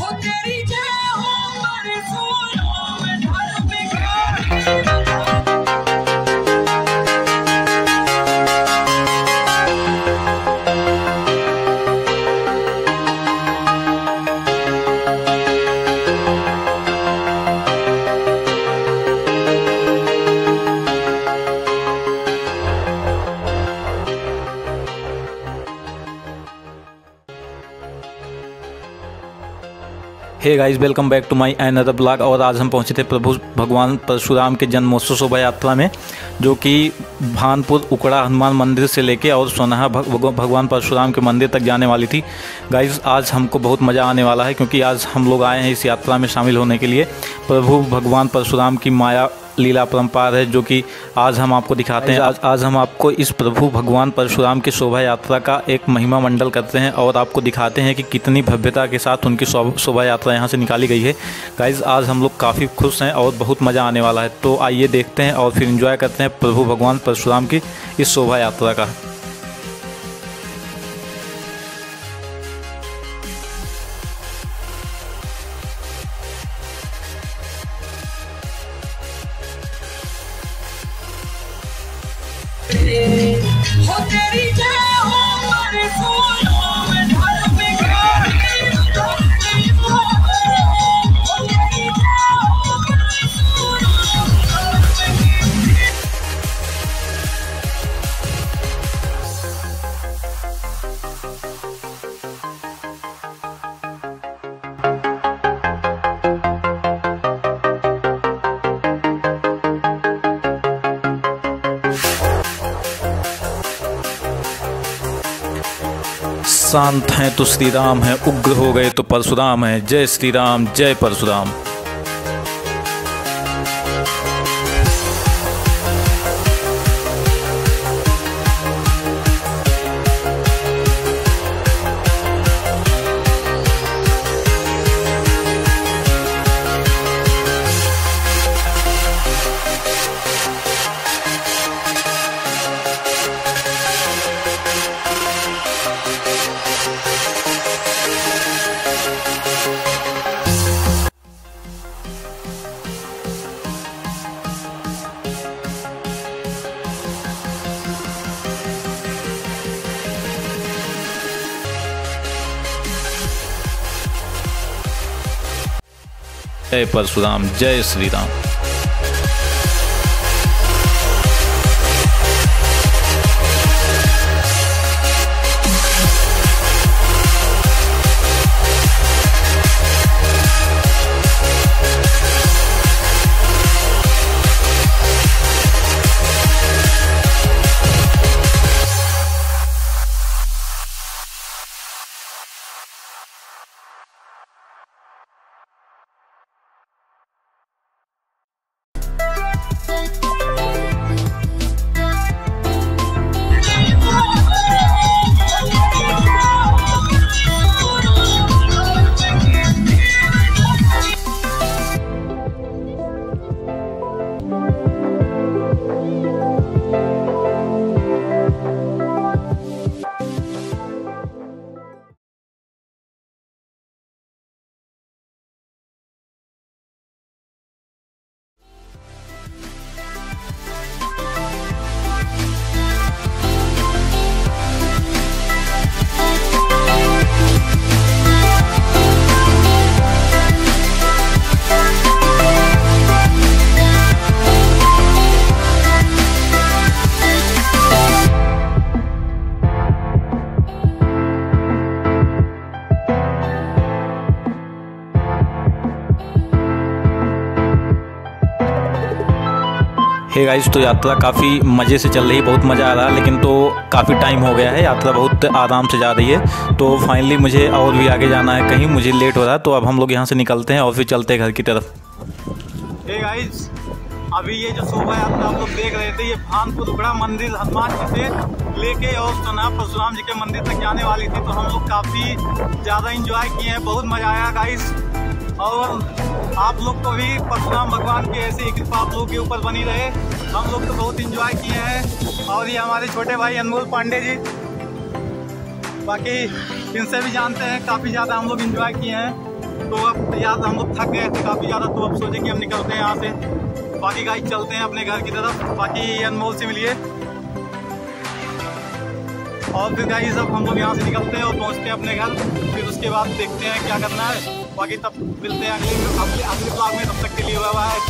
हो तेरी जय hey guys welcome back to my another blog और आज हम पहुँचे थे प्रभु भगवान परशुराम के जन्मोत्सव शोभा यात्रा में जो कि भानपुर उकड़ा हनुमान मंदिर से लेके और सोनाहा भग, भग- भगवान परशुराम के मंदिर तक जाने वाली थी। गाइस आज हमको बहुत मज़ा आने वाला है क्योंकि आज हम लोग आए हैं इस यात्रा में शामिल होने के लिए। प्रभु भगवान परशुराम की माया लीला परम्पार है जो कि आज हम आपको दिखाते हैं। आज आज हम आपको इस प्रभु भगवान परशुराम की शोभा यात्रा का एक महिमा मंडल करते हैं और आपको दिखाते हैं कि कितनी भव्यता के साथ उनकी शोभ- शोभा यात्रा यहाँ से निकाली गई है। गाइज़ आज हम लोग काफ़ी खुश हैं और बहुत मज़ा आने वाला है। तो आइए देखते हैं और फिर इंजॉय करते हैं प्रभु भगवान परशुराम की इस शोभा यात्रा का। हो तेरी जय हो मेरे फूलों शांत हैं तो श्री राम हैं, उग्र हो गए तो परशुराम हैं। जय श्री राम जय परशुराम। जय परशुराम जय श्री राम हे गाइस तो यात्रा काफ़ी मज़े से चल रही है, बहुत मज़ा आ रहा है, लेकिन तो काफ़ी टाइम हो गया है, यात्रा बहुत आराम से जा रही है। तो फाइनली मुझे और भी आगे जाना है, कहीं मुझे लेट हो रहा है तो अब हम लोग यहाँ से निकलते हैं और फिर चलते हैं घर की तरफ़। हे गाइस अभी ये जो शोभा यात्रा आप लोग देख रहे थे, ये भानपुर उगड़ा मंदिर हनुमान जी से लेके और सोना परशुराम जी के मंदिर तक जाने वाली थी तो हम लोग काफ़ी ज़्यादा इंजॉय किए हैं, बहुत मज़ा आया गाइस और आप लोग को भी परशुराम भगवान की ऐसी कृपा आप लोग के ऊपर बनी रहे। हम लोग तो बहुत इंजॉय किए हैं। और ये हमारे छोटे भाई अनमोल पांडे जी, बाकी इनसे भी जानते हैं, काफ़ी ज़्यादा हम लोग इंजॉय किए हैं। तो अब यार हम लोग थक गए थे काफ़ी ज़्यादा तो अब सोचे कि हम निकलते हैं यहाँ से। बाकी गाइस चलते हैं अपने घर की तरफ़। बाकी अनमोल से मिलिए। और फिर गाइस अब हम लोग यहाँ से निकलते हैं और पहुँचते हैं अपने घर। फिर उसके बाद देखते हैं क्या करना है। बाकी तब मिलते हैं अगले अगले अगले ब्लॉग में। तब तक के लिए हुआ है